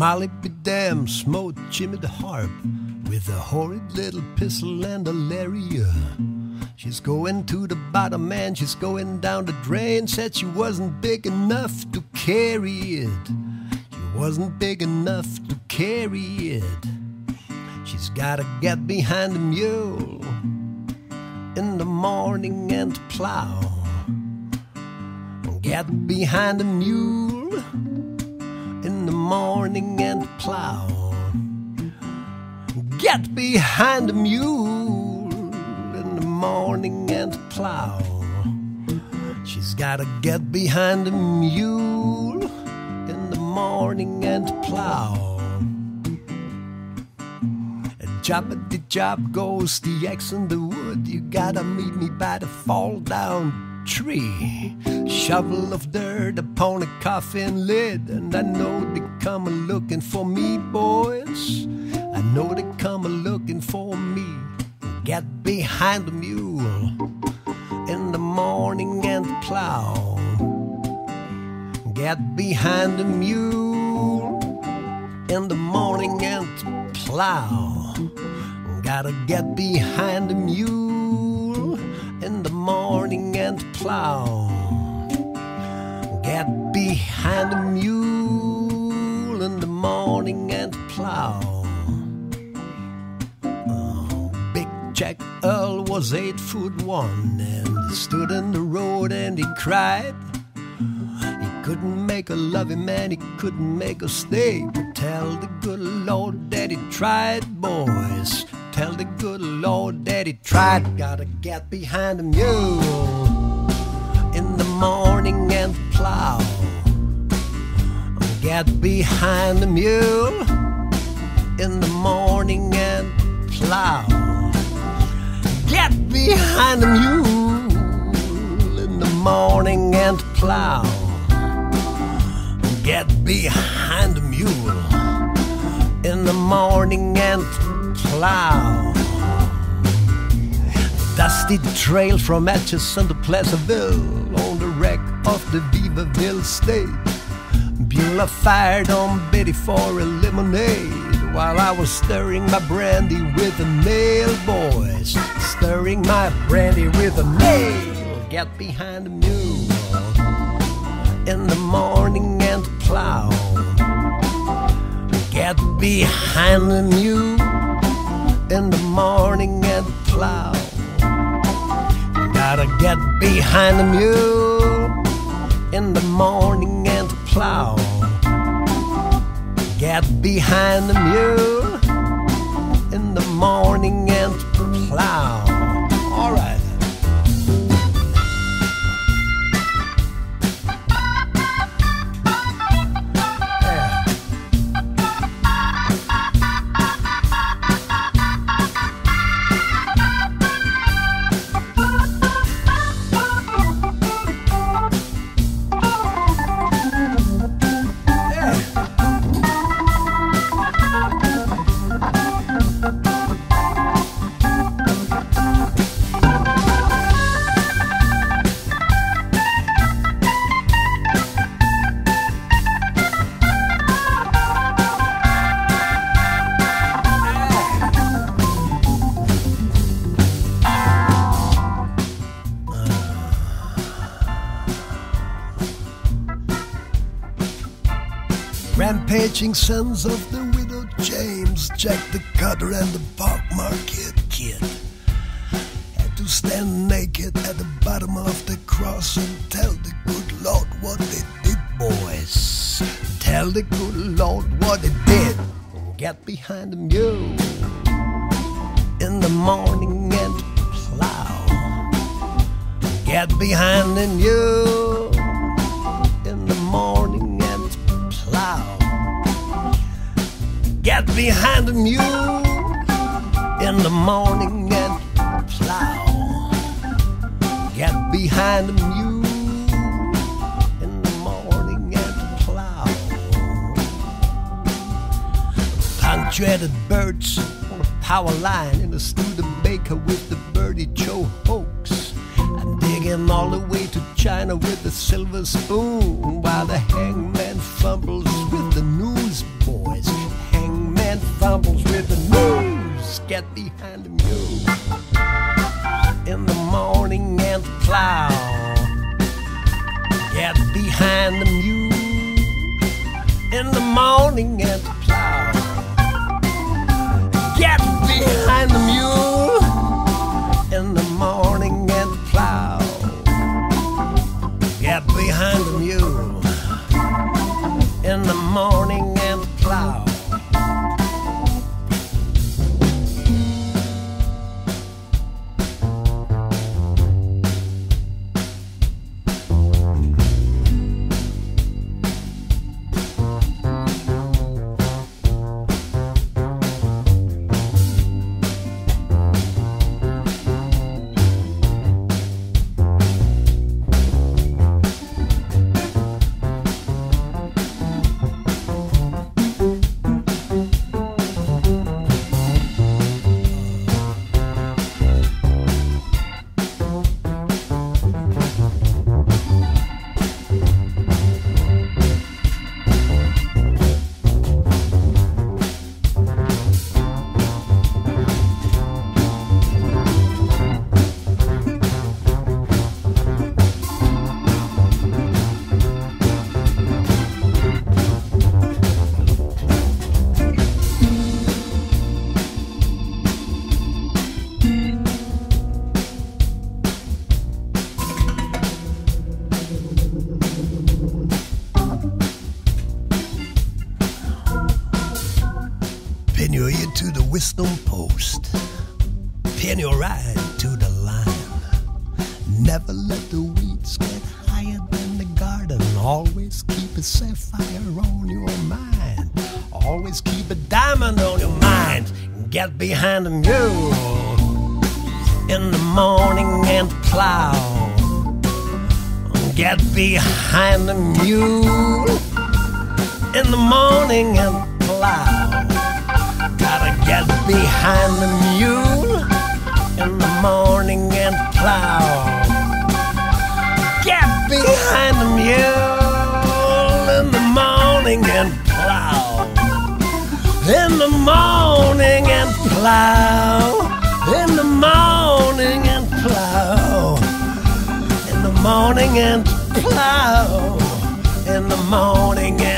Molly smote Jimmy the harp with a horrid little pistol and a lariat. She's going to the bottom man, she's going down the drain. Said she wasn't big enough to carry it. She wasn't big enough to carry it. She's gotta get behind the mule in the morning and plow. Get behind the mule morning and plow. Get behind the mule in the morning and plow. She's gotta get behind the mule in the morning and plow. Jobbity job goes the axe in the wood. You gotta meet me by the fall down tree. Shovel of dirt upon a coffin lid. And I know they come a looking for me, boys. I know they come a looking for me. Get behind the mule in the morning and plow. Get behind the mule in the morning and plow. Gotta get behind the mule morning and plow. Get behind the mule in the morning and plow. Oh, Big Jack Earl was eight foot one and he stood in the road and he cried. He couldn't make a loving man, he couldn't make a stay. But tell the good Lord that he tried, boys. Tell the good Lord that he tried. Gotta get behind the mule in the morning and plow. Get behind the mule in the morning and plow. Get behind the mule in the morning and plow. Get behind the mule in the morning and plow. Dusty trail from Atchison to Placerville on the wreck of the Beaverville State. Beulah fired on Betty for a lemonade while I was stirring my brandy with a nail, boys. Stirring my brandy with a nail. Get behind the mule in the morning and plow. Get behind the mule in the morning and plow. Gotta get behind the mule in the morning and plow. Get behind the mule in the morning and plow. Rampaging sons of the widow James, Jack the Cutter, and the Park Market Kid had to stand naked at the bottom of the cross and tell the good Lord what they did, boys. Tell the good Lord what they did. Get behind the mule in the morning and plow. Get behind the mule behind the mule in the morning and plow. Get behind the mule in the morning and plow. Punctuated birds on a power line in a Studebaker with the Birdie Joe Hoaks. I'm digging all the way to China with a silver spoon while the hangman fumbles with the newsboys. Fumbles with the news. Get behind the mule in the morning and the plow. Get behind the mule in the morning and plow. Wisdom post. Pin your ride to the line. Never let the weeds get higher than the garden. Always keep a sapphire on your mind. Always keep a diamond on your mind. Get behind the mule in the morning and plow. Get behind the mule in the morning and plow. Behind the mule in the morning and plow. Get behind the mule in the morning and plow. In the morning and plow. In the morning and plow. In the morning and plow. In the morning.